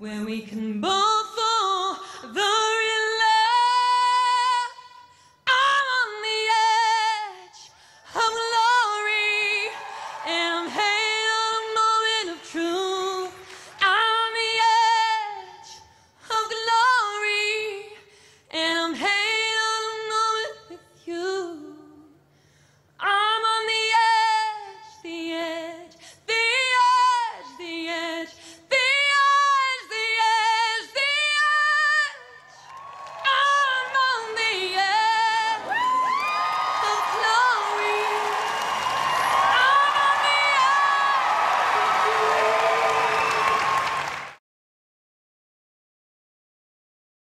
where we can bond.